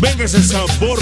Venga ese sabor.